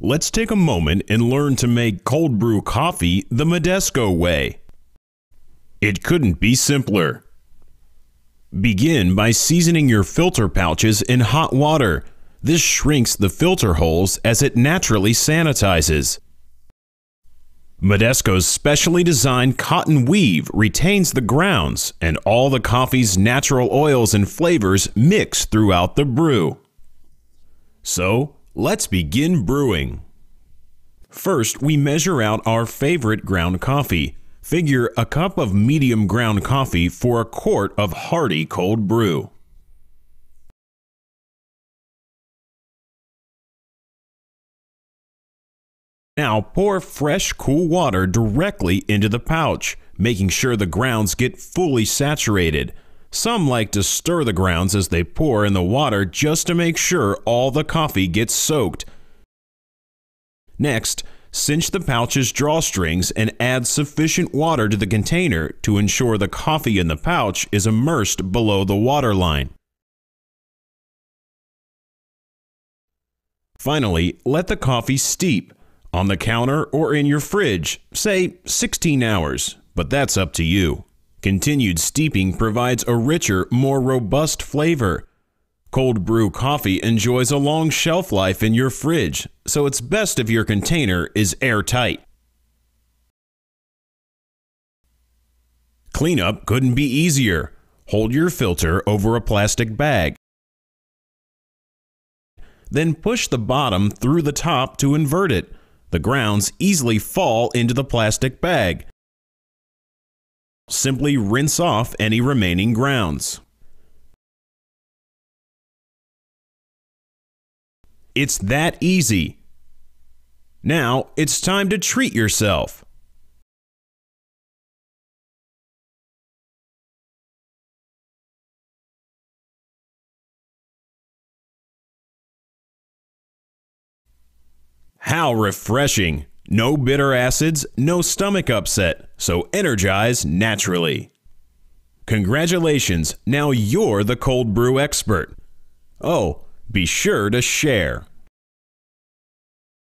Let's take a moment and learn to make cold brew coffee the Madesco way. It couldn't be simpler. Begin by seasoning your filter pouches in hot water. This shrinks the filter holes as it naturally sanitizes. Madesco's specially designed cotton weave retains the grounds and all the coffee's natural oils and flavors mix throughout the brew. So, let's begin brewing. First, we measure out our favorite ground coffee. Figure a cup of medium ground coffee for a quart of hearty cold brew. Now pour fresh, cool water directly into the pouch, making sure the grounds get fully saturated. Some like to stir the grounds as they pour in the water just to make sure all the coffee gets soaked. Next, cinch the pouch's drawstrings and add sufficient water to the container to ensure the coffee in the pouch is immersed below the water line. Finally, let the coffee steep on the counter or in your fridge, say 16 hours, but that's up to you. Continued steeping provides a richer, more robust flavor. Cold brew coffee enjoys a long shelf life in your fridge, so it's best if your container is airtight. Cleanup couldn't be easier. Hold your filter over a plastic bag. Then push the bottom through the top to invert it. The grounds easily fall into the plastic bag. Simply rinse off any remaining grounds. It's that easy. Now it's time to treat yourself. How refreshing! No bitter acids, no stomach upset, so energize naturally. Congratulations, now you're the cold brew expert. Oh, be sure to share.